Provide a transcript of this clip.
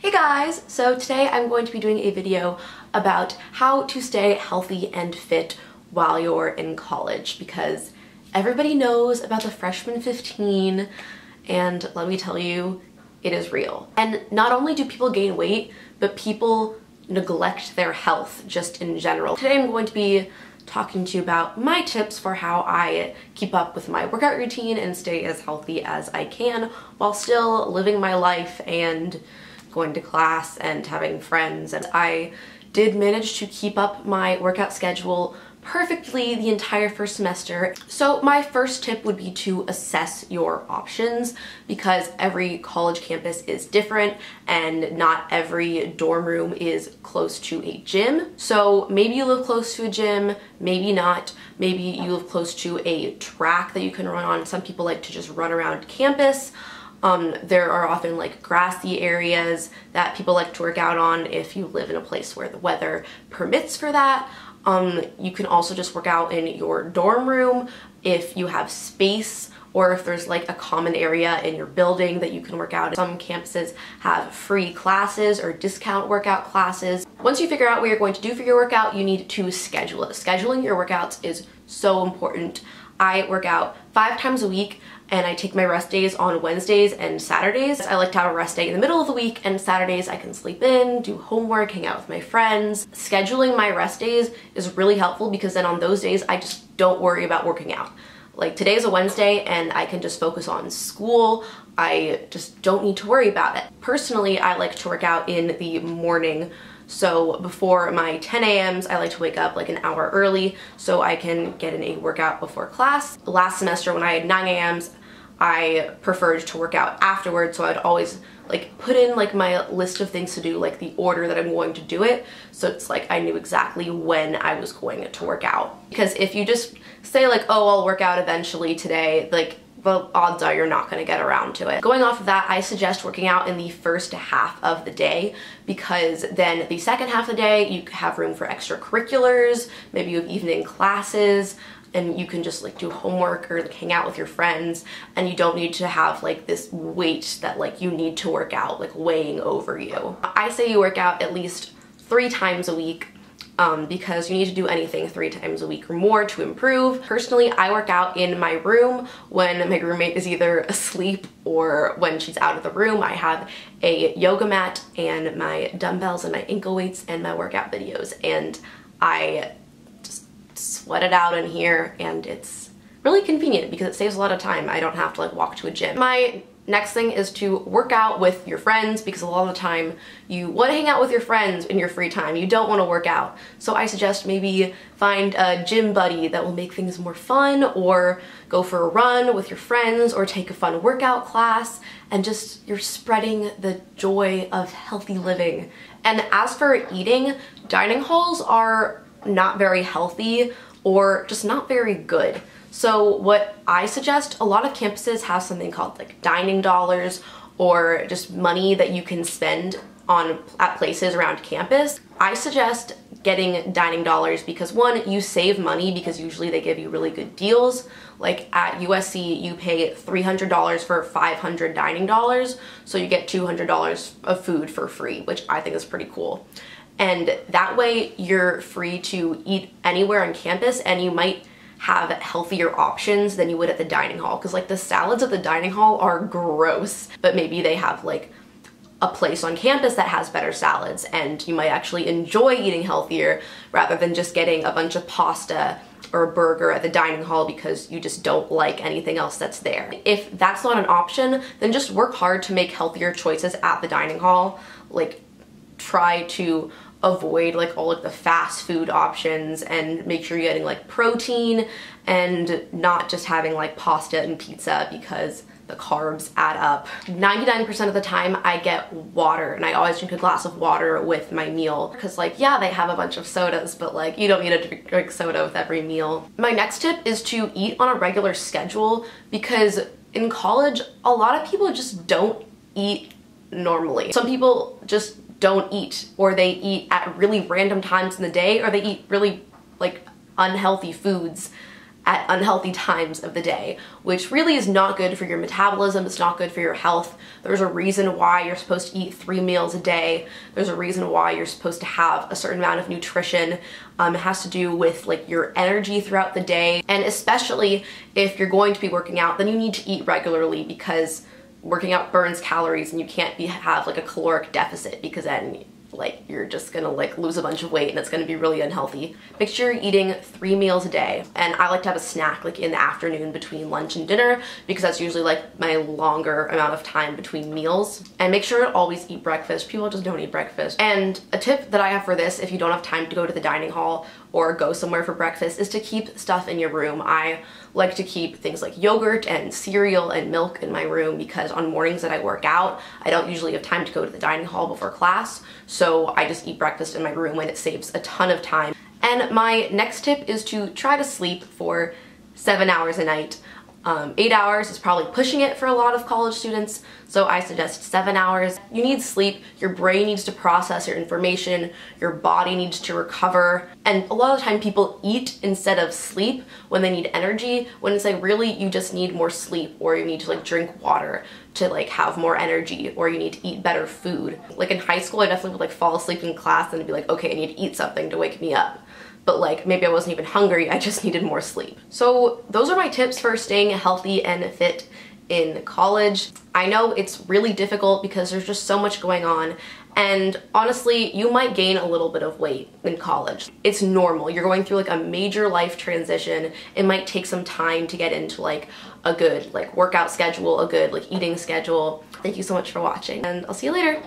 Hey guys! So today I'm going to be doing a video about how to stay healthy and fit while you're in college because everybody knows about the freshman 15 and let me tell you, it is real. And not only do people gain weight, but people neglect their health just in general. Today I'm going to be talking to you about my tips for how I keep up with my workout routine and stay as healthy as I can while still living my life and going to class and having friends. And I did manage to keep up my workout schedule perfectly the entire first semester. So my first tip would be to assess your options because every college campus is different and not every dorm room is close to a gym. So maybe you live close to a gym, maybe not. Maybe you live close to a track that you can run on. Some people like to just run around campus. Um, there are often like grassy areas that people like to work out on if you live in a place where the weather permits for that. Um, you can also just work out in your dorm room if you have space or if there's like a common area in your building that you can work out. Some campuses have free classes or discount workout classes. Once you figure out what you're going to do for your workout, you need to schedule it. Scheduling your workouts is so important. I work out five times a week and I take my rest days on Wednesdays and Saturdays. I like to have a rest day in the middle of the week and Saturdays I can sleep in, do homework, hang out with my friends. Scheduling my rest days is really helpful because then on those days I just don't worry about working out. Like today is a Wednesday and I can just focus on school. I just don't need to worry about it. Personally, I like to work out in the morning so before my 10 a.m.s, I like to wake up like an hour early so I can get in a workout before class. Last semester when I had 9 a.m.s, I preferred to work out afterwards so I'd always like put in like my list of things to do like the order that I'm going to do it so it's like I knew exactly when I was going to work out because if you just say like oh I'll work out eventually today like the odds are you're not to get around to it. Going off of that, I suggest working out in the first half of the day because then the second half of the day you have room for extracurriculars, maybe you have evening classes, and you can just like do homework or like hang out with your friends and you don't need to have like this weight that like you need to work out like weighing over you. I say you work out at least three times a week um, because you need to do anything three times a week or more to improve. Personally, I work out in my room when my roommate is either asleep or when she's out of the room. I have a yoga mat and my dumbbells and my ankle weights and my workout videos and I just sweat it out in here and it's really convenient because it saves a lot of time. I don't have to like walk to a gym. My Next thing is to work out with your friends because a lot of the time you want to hang out with your friends in your free time. You don't want to work out. So I suggest maybe find a gym buddy that will make things more fun or go for a run with your friends or take a fun workout class and just you're spreading the joy of healthy living. And as for eating, dining halls are not very healthy or just not very good. So what I suggest, a lot of campuses have something called like dining dollars or just money that you can spend on at places around campus. I suggest getting dining dollars because one, you save money because usually they give you really good deals. Like at USC, you pay $300 for 500 dining dollars, so you get $200 of food for free, which I think is pretty cool. And that way you're free to eat anywhere on campus and you might have healthier options than you would at the dining hall because like the salads at the dining hall are gross but maybe they have like a place on campus that has better salads and you might actually enjoy eating healthier rather than just getting a bunch of pasta or a burger at the dining hall because you just don't like anything else that's there. If that's not an option, then just work hard to make healthier choices at the dining hall. Like try to avoid like all of the fast food options and make sure you're getting like protein and not just having like pasta and pizza because the carbs add up. 99% of the time I get water and I always drink a glass of water with my meal because like yeah they have a bunch of sodas but like you don't need to drink soda with every meal. My next tip is to eat on a regular schedule because in college a lot of people just don't eat normally. Some people just don't eat or they eat at really random times in the day or they eat really like unhealthy foods at unhealthy times of the day, which really is not good for your metabolism, it's not good for your health. There's a reason why you're supposed to eat three meals a day. There's a reason why you're supposed to have a certain amount of nutrition. Um, it has to do with like your energy throughout the day. And especially if you're going to be working out, then you need to eat regularly because working out burns calories and you can't be, have like a caloric deficit because then like you're just gonna like lose a bunch of weight and it's gonna be really unhealthy. Make sure you're eating three meals a day. And I like to have a snack like in the afternoon between lunch and dinner because that's usually like my longer amount of time between meals. And make sure to always eat breakfast. People just don't eat breakfast. And a tip that I have for this if you don't have time to go to the dining hall or go somewhere for breakfast is to keep stuff in your room. I like to keep things like yogurt and cereal and milk in my room because on mornings that I work out, I don't usually have time to go to the dining hall before class. So I just eat breakfast in my room and it saves a ton of time. And my next tip is to try to sleep for seven hours a night. Um, eight hours is probably pushing it for a lot of college students, so I suggest seven hours. You need sleep, your brain needs to process your information, your body needs to recover, and a lot of the time people eat instead of sleep when they need energy, when it's like really you just need more sleep or you need to like drink water to like have more energy or you need to eat better food. Like in high school I definitely would like fall asleep in class and be like, okay, I need to eat something to wake me up but like maybe I wasn't even hungry, I just needed more sleep. So those are my tips for staying healthy and fit in college. I know it's really difficult because there's just so much going on and honestly, you might gain a little bit of weight in college. It's normal. You're going through like a major life transition. It might take some time to get into like a good like workout schedule, a good like eating schedule. Thank you so much for watching and I'll see you later.